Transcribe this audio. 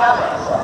Valência.